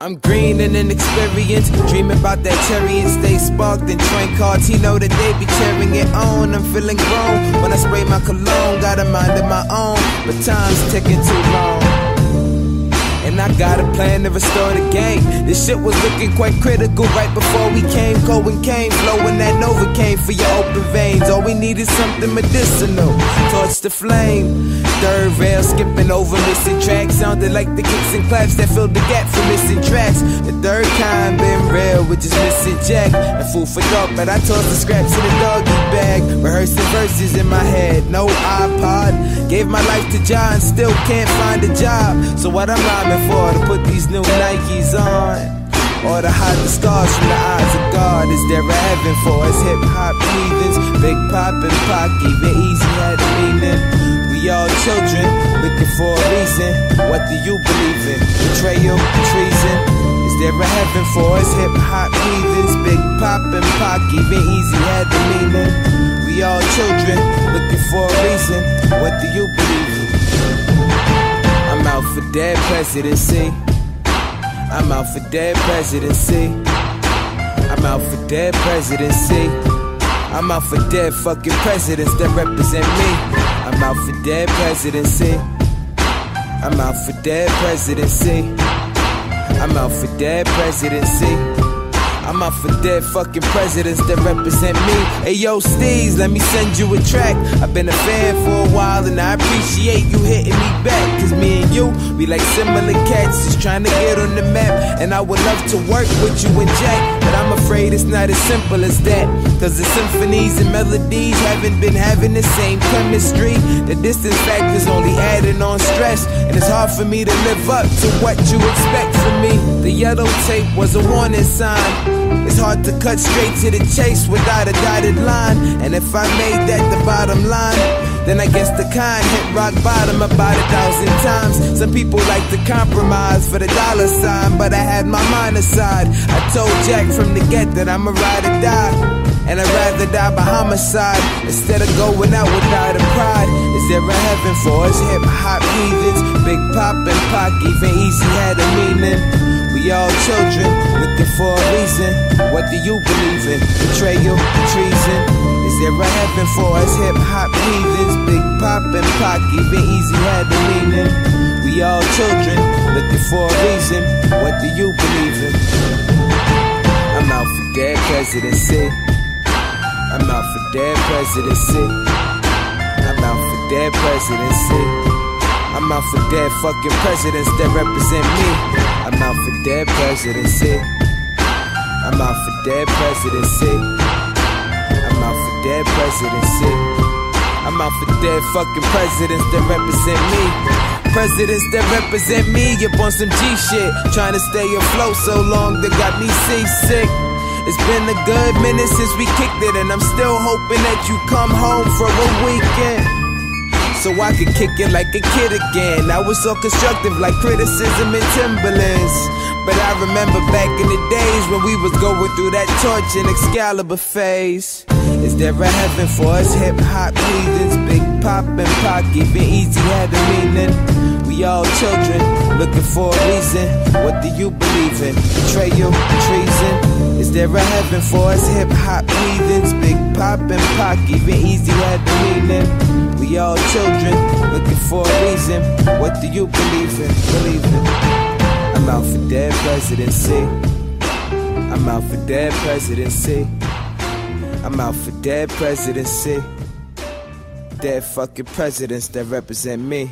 I'm green and inexperienced, dreaming about that cherry and stay sparked and. He know that they be cheering it on. I'm feeling grown when I spray my cologne. Got a mind of my own, but time's ticking too long. And I got a plan to restore the game. This shit was looking quite critical right before we came. Cohen came, flowing that Novocaine for your open veins. All we need is something medicinal. Torch the flame. Third rail, skipping over missing tracks. Sounded like the kicks and claps that filled the gap for missing tracks. The third kind been real, with just missing Jack. And fool for thought, but I tossed the scraps in the doggy bag. Rehearsing verses in my head, no iPod. Gave my life to John, still can't find a job. So what I'm rhyming for to put these new Nikes on. Or to hide the scars from the eyes of God. Is there a heaven for us hip hop heathens? Big pop and Pac, even Eazy for a reason. What do you believe in? Betrayal, treason? Is there a heaven for us hip hop heathens? Big pop and Pac, even Eazy had the meaning. We all children, looking for a reason. What do you believe in? I'm out for dead presidency. I'm out for dead presidency. I'm out for dead presidency. I'm out for dead fucking presidents that represent me. I'm out for dead presidency. I'm out for dead presidency. I'm out for dead presidency. I'm out for dead fucking presidents that represent me. Hey yo, Steez, let me send you a track. I've been a fan for a while and I appreciate you hitting me back. Cause me and you, we like similar cats, just trying to get on the map. And I would love to work with you and Jack, but I'm afraid it's not as simple as that. Cause the symphonies and melodies haven't been having the same chemistry. The distance factor's only adding on stress. And it's hard for me to live up to what you expect from me. The yellow tape was a warning sign. It's hard to cut straight to the chase without a dotted line. And if I made that the bottom line, then I guess the kind hit rock bottom about a thousand times. Some people like to compromise for the dollar sign, but I had my mind aside. I told Jack from the get that I'ma ride or die. And I'd rather die by homicide instead of going out without a pride. Is there a heaven for us hip hop heathens? Big pop and Pac, even Eazy had a meaning. We all children looking for a reason. What do you believe in? Betrayal, treason? Is there a heaven for us hip hop heathens? Big pop and Pac, even Eazy had the meaning. We all children looking for a reason. What do you believe in? I'm out for dead presidency. I'm out for dead presidency. I'm out for dead presidency. I'm out for dead fucking presidents that represent me. I'm out for dead presidency. I'm out for dead presidency. I'm out for dead presidency. I'm out for dead fucking presidents that represent me. Presidents that represent me up on some G shit. Trying to stay afloat so long that got me seasick. It's been a good minute since we kicked it, and I'm still hoping that you come home for a weekend. So I could kick it like a kid again. I was so constructive like criticism and Timberlands. But I remember back in the days when we was going through that torch and Excalibur phase. Is there a heaven for us hip hop heathens? Big pop and Pac, even Eazy had a meaning. We all children looking for a reason. What do you believe in? Betrayal, treason? Is there a heaven for us hip hop heathens? Big pop and Pac, even Eazy had the meaning. We all children looking for a reason. What do you believe in? Believe in? I'm out for dead presidency. I'm out for dead presidency. I'm out for dead presidency. Dead fucking presidents that represent me.